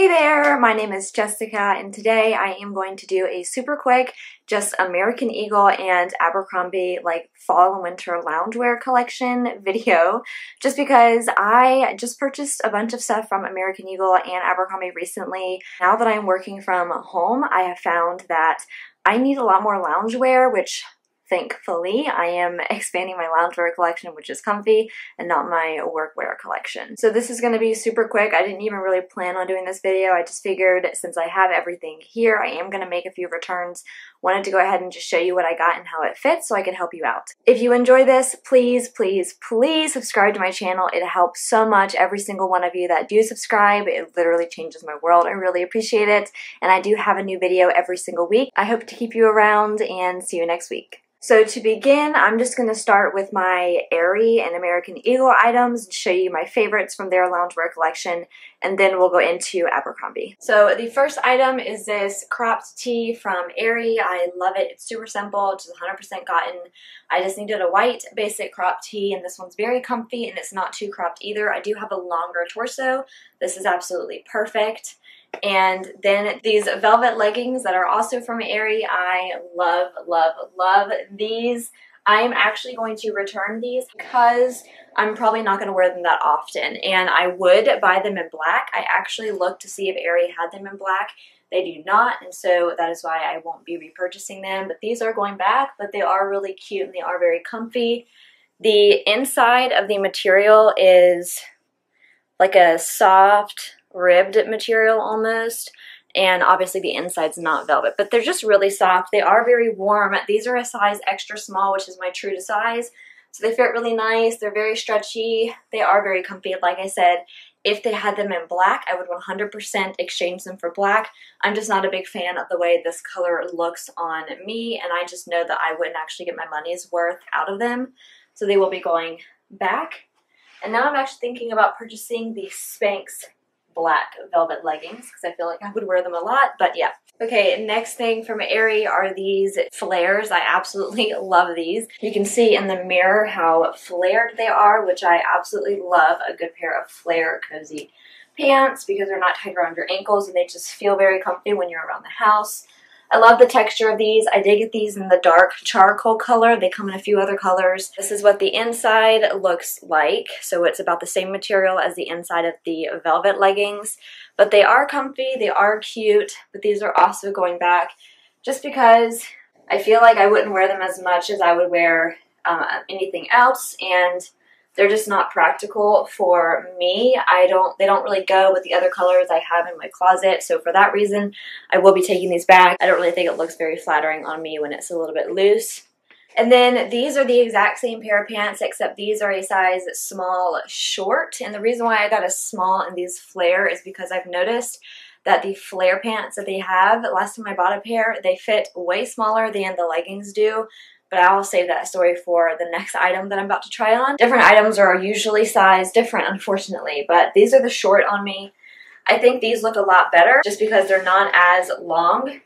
Hey there, my name is Jessica and today I am going to do a super quick just American Eagle and Abercrombie like fall and winter loungewear collection video just because I just purchased a bunch of stuff from American Eagle and Abercrombie recently. Now that I'm working from home, I have found that I need a lot more loungewear, which thankfully, I am expanding my loungewear collection, which is comfy, and not my workwear collection. So this is going to be super quick. I didn't even really plan on doing this video. I just figured since I have everything here, I am going to make a few returns. Wanted to go ahead and just show you what I got and how it fits so I can help you out. If you enjoy this, please, please, please subscribe to my channel. It helps so much. Every single one of you that do subscribe, it literally changes my world. I really appreciate it. And I do have a new video every single week. I hope to keep you around and see you next week. So to begin, I'm just going to start with my Aerie and American Eagle items and show you my favorites from their loungewear collection, and then we'll go into Abercrombie. So the first item is this cropped tee from Aerie. I love it. It's super simple. It's 100% cotton. I just needed a white basic cropped tee, and this one's very comfy, and it's not too cropped either. I do have a longer torso. This is absolutely perfect. And then these velvet leggings that are also from Aerie. I love, love, love these. I am actually going to return these because I'm probably not going to wear them that often. And I would buy them in black. I actually looked to see if Aerie had them in black. They do not, and so that is why I won't be repurchasing them. But these are going back, but they are really cute and they are very comfy. The inside of the material is like a soft ribbed material almost and obviously the inside's not velvet but they're just really soft. They are very warm. These are a size extra small which is my true to size so they fit really nice. They're very stretchy. They are very comfy. Like I said if they had them in black I would 100% exchange them for black. I'm just not a big fan of the way this color looks on me and I just know that I wouldn't actually get my money's worth out of them so they will be going back. And now I'm actually thinking about purchasing the Spanx black velvet leggings because I feel like I would wear them a lot, but yeah. Okay, next thing from Aerie are these flares. I absolutely love these. You can see in the mirror how flared they are, which I absolutely love. A good pair of flare cozy pants because they're not tight around your ankles and they just feel very comfy when you're around the house. I love the texture of these. I did get these in the dark charcoal color. They come in a few other colors. This is what the inside looks like. So it's about the same material as the inside of the velvet leggings. But they are comfy, they are cute, but these are also going back just because I feel like I wouldn't wear them as much as I would wear uh, anything else. And they're just not practical for me. I don't, they don't really go with the other colors I have in my closet. So for that reason, I will be taking these back. I don't really think it looks very flattering on me when it's a little bit loose. And then these are the exact same pair of pants, except these are a size small short. And the reason why I got a small in these flare is because I've noticed that the flare pants that they have, last time I bought a pair, they fit way smaller than the leggings do but I'll save that story for the next item that I'm about to try on. Different items are usually sized different, unfortunately, but these are the short on me. I think these look a lot better just because they're not as long.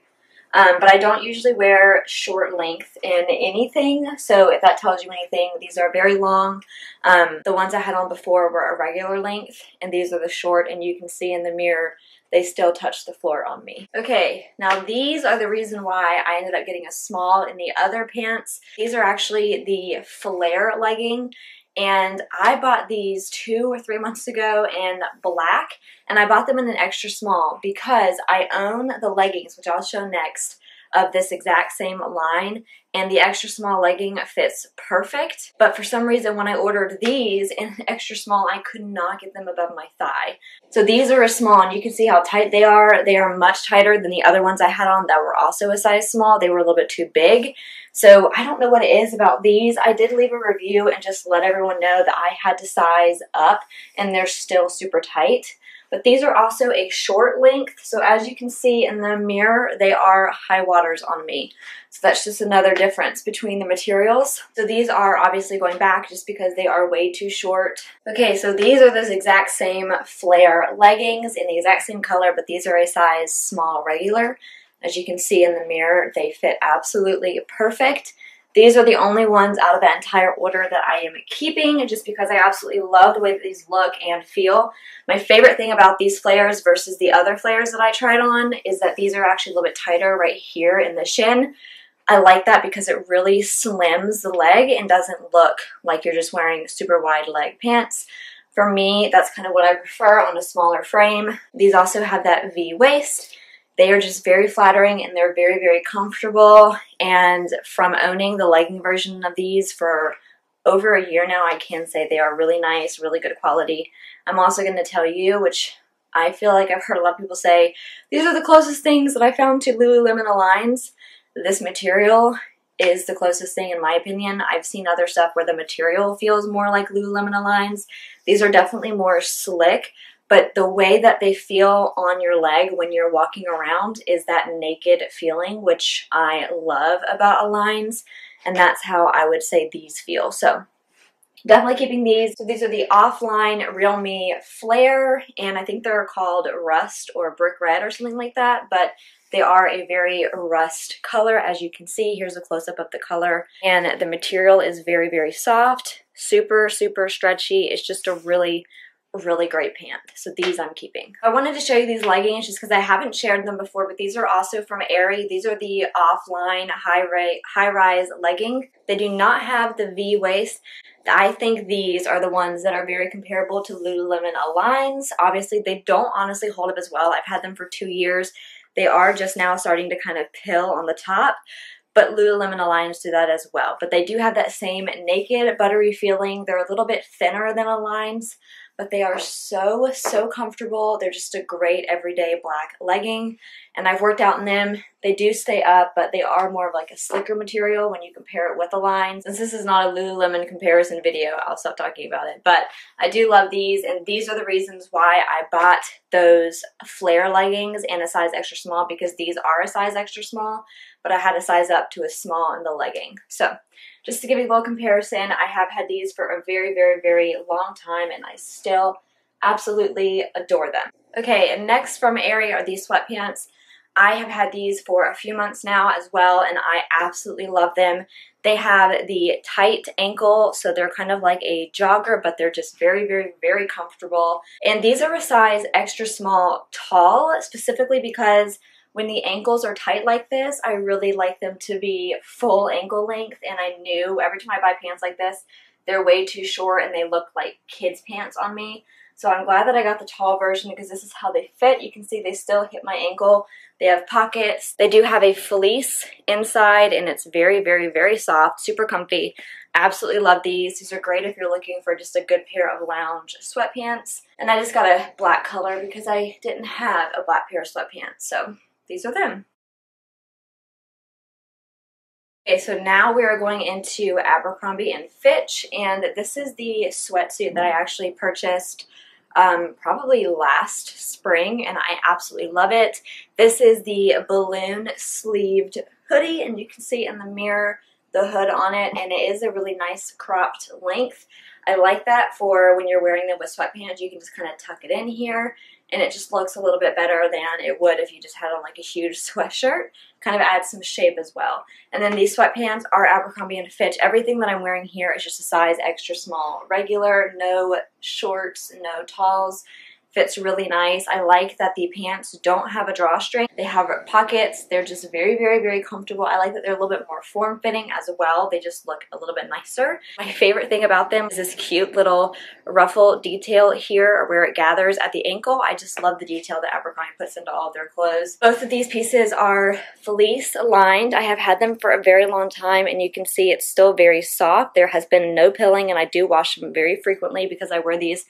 Um, but I don't usually wear short length in anything, so if that tells you anything, these are very long. Um, the ones I had on before were a regular length, and these are the short, and you can see in the mirror they still touch the floor on me. Okay, now these are the reason why I ended up getting a small in the other pants. These are actually the flare legging and I bought these two or three months ago in black and I bought them in an extra small because I own the leggings which I'll show next of this exact same line and the extra small legging fits perfect. But for some reason when I ordered these in extra small, I could not get them above my thigh. So these are a small and you can see how tight they are. They are much tighter than the other ones I had on that were also a size small. They were a little bit too big. So I don't know what it is about these. I did leave a review and just let everyone know that I had to size up and they're still super tight. But these are also a short length, so as you can see in the mirror, they are high waters on me. So that's just another difference between the materials. So these are obviously going back just because they are way too short. Okay, so these are those exact same flare leggings in the exact same color, but these are a size small regular. As you can see in the mirror, they fit absolutely perfect. These are the only ones out of the entire order that I am keeping just because I absolutely love the way that these look and feel. My favorite thing about these flares versus the other flares that I tried on is that these are actually a little bit tighter right here in the shin. I like that because it really slims the leg and doesn't look like you're just wearing super wide leg pants. For me, that's kind of what I prefer on a smaller frame. These also have that V waist they are just very flattering and they're very, very comfortable. And from owning the legging version of these for over a year now, I can say they are really nice, really good quality. I'm also going to tell you, which I feel like I've heard a lot of people say, these are the closest things that I found to Lululemon Aligns. This material is the closest thing in my opinion. I've seen other stuff where the material feels more like Lululemon Aligns. These are definitely more slick, but the way that they feel on your leg when you're walking around is that naked feeling, which I love about Aligns, and that's how I would say these feel. So definitely keeping these. So these are the offline Real Me Flare, and I think they're called Rust or Brick Red or something like that, but they are a very rust color, as you can see. Here's a close-up of the color, and the material is very, very soft, super, super stretchy. It's just a really really great pant. So these I'm keeping. I wanted to show you these leggings just because I haven't shared them before, but these are also from Aerie. These are the offline high, high rise legging. They do not have the V waist. I think these are the ones that are very comparable to Lululemon Aligns. Obviously, they don't honestly hold up as well. I've had them for two years. They are just now starting to kind of pill on the top, but Lululemon Aligns do that as well. But they do have that same naked, buttery feeling. They're a little bit thinner than Aligns but they are so, so comfortable. They're just a great everyday black legging, and I've worked out in them. They do stay up, but they are more of like a slicker material when you compare it with Aligns. Since this is not a Lululemon comparison video, I'll stop talking about it, but I do love these, and these are the reasons why I bought those flare leggings and a size extra small, because these are a size extra small, but I had to size up to a small in the legging. So just to give you a little comparison, I have had these for a very, very, very long time and I still absolutely adore them. Okay, and next from Aerie are these sweatpants. I have had these for a few months now as well, and I absolutely love them. They have the tight ankle, so they're kind of like a jogger, but they're just very, very, very comfortable. And these are a size extra small tall, specifically because when the ankles are tight like this, I really like them to be full ankle length. And I knew every time I buy pants like this, they're way too short and they look like kids' pants on me. So I'm glad that I got the tall version because this is how they fit. You can see they still hit my ankle. They have pockets. They do have a fleece inside and it's very, very, very soft, super comfy. Absolutely love these. These are great if you're looking for just a good pair of lounge sweatpants. And I just got a black color because I didn't have a black pair of sweatpants. So these are them. Okay, so now we are going into Abercrombie and Fitch, and this is the sweatsuit that I actually purchased um, probably last spring, and I absolutely love it. This is the balloon sleeved hoodie, and you can see in the mirror the hood on it, and it is a really nice cropped length. I like that for when you're wearing them with sweatpants, you can just kind of tuck it in here and it just looks a little bit better than it would if you just had on like a huge sweatshirt. Kind of adds some shape as well. And then these sweatpants are Abercrombie and Fitch. Everything that I'm wearing here is just a size extra small, regular, no shorts, no talls fits really nice. I like that the pants don't have a drawstring. They have pockets. They're just very, very, very comfortable. I like that they're a little bit more form-fitting as well. They just look a little bit nicer. My favorite thing about them is this cute little ruffle detail here where it gathers at the ankle. I just love the detail that Abercrombie puts into all of their clothes. Both of these pieces are fleece lined. I have had them for a very long time and you can see it's still very soft. There has been no pilling and I do wash them very frequently because I wear these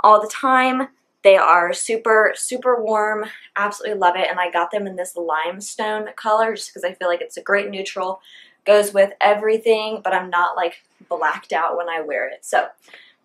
all the time. They are super, super warm. Absolutely love it. And I got them in this limestone color just because I feel like it's a great neutral. Goes with everything, but I'm not like blacked out when I wear it. So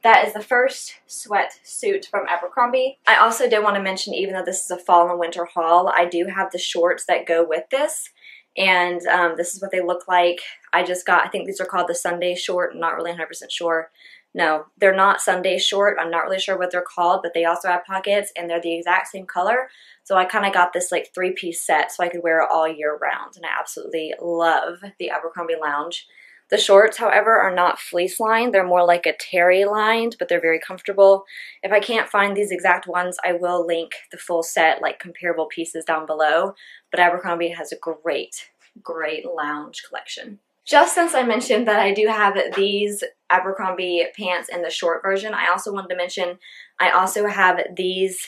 that is the first sweat suit from Abercrombie. I also did want to mention, even though this is a fall and winter haul, I do have the shorts that go with this. And um, this is what they look like. I just got, I think these are called the Sunday short. I'm not really 100% sure. No, they're not Sunday short. I'm not really sure what they're called, but they also have pockets and they're the exact same color. So I kind of got this like three piece set so I could wear it all year round. And I absolutely love the Abercrombie Lounge. The shorts, however, are not fleece lined. They're more like a terry lined, but they're very comfortable. If I can't find these exact ones, I will link the full set, like comparable pieces down below. But Abercrombie has a great, great lounge collection. Just since I mentioned that I do have these Abercrombie pants in the short version, I also wanted to mention I also have these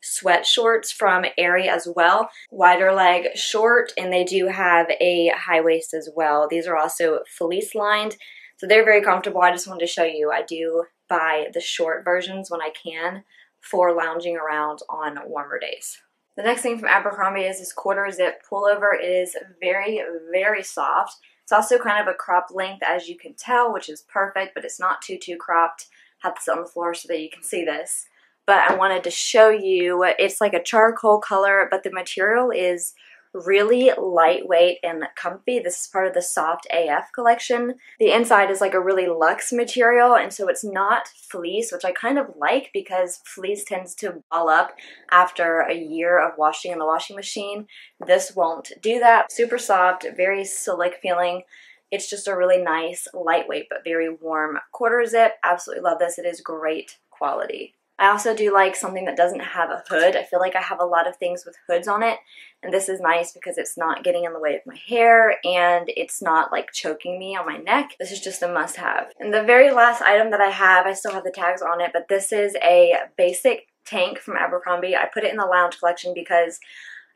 sweat shorts from Aerie as well. Wider leg short and they do have a high waist as well. These are also fleece lined so they're very comfortable. I just wanted to show you I do buy the short versions when I can for lounging around on warmer days. The next thing from Abercrombie is this quarter zip pullover. It is very, very soft. It's also kind of a crop length as you can tell, which is perfect, but it's not too, too cropped. Have this on the floor so that you can see this. But I wanted to show you, it's like a charcoal color, but the material is really lightweight and comfy. This is part of the Soft AF collection. The inside is like a really luxe material and so it's not fleece, which I kind of like because fleece tends to ball up after a year of washing in the washing machine. This won't do that. Super soft, very slick feeling. It's just a really nice, lightweight, but very warm quarter zip. Absolutely love this. It is great quality. I also do like something that doesn't have a hood. I feel like I have a lot of things with hoods on it and this is nice because it's not getting in the way of my hair and it's not like choking me on my neck. This is just a must have. And the very last item that I have, I still have the tags on it, but this is a basic tank from Abercrombie. I put it in the lounge collection because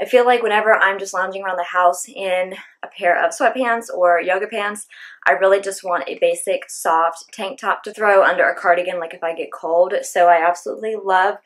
I feel like whenever I'm just lounging around the house in a pair of sweatpants or yoga pants, I really just want a basic soft tank top to throw under a cardigan like if I get cold. So I absolutely love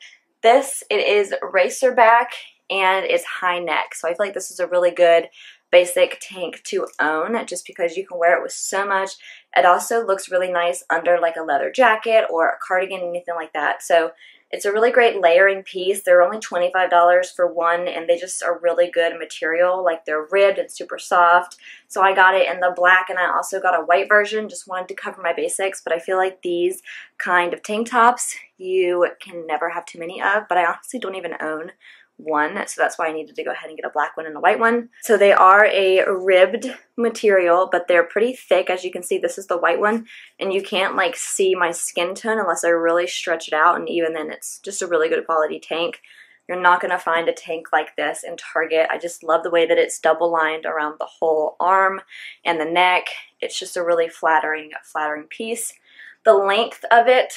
this. It is racer back and it's high neck. So I feel like this is a really good basic tank to own just because you can wear it with so much. It also looks really nice under like a leather jacket or a cardigan, anything like that. So it's a really great layering piece. They're only $25 for one and they just are really good material. Like they're ribbed and super soft. So I got it in the black and I also got a white version. Just wanted to cover my basics. But I feel like these kind of tank tops you can never have too many of. But I honestly don't even own one, so that's why I needed to go ahead and get a black one and a white one. So they are a ribbed material, but they're pretty thick. As you can see, this is the white one, and you can't like see my skin tone unless I really stretch it out, and even then it's just a really good quality tank. You're not going to find a tank like this in Target. I just love the way that it's double lined around the whole arm and the neck. It's just a really flattering, flattering piece. The length of it,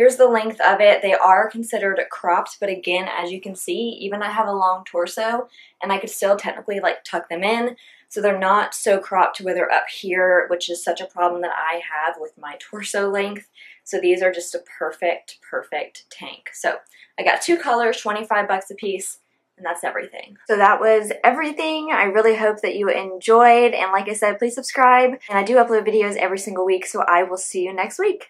Here's the length of it. They are considered cropped, but again, as you can see, even I have a long torso and I could still technically like tuck them in. So they're not so cropped to where they're up here, which is such a problem that I have with my torso length. So these are just a perfect, perfect tank. So I got two colors, 25 bucks a piece and that's everything. So that was everything. I really hope that you enjoyed. And like I said, please subscribe. And I do upload videos every single week, so I will see you next week.